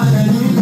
Hallelujah.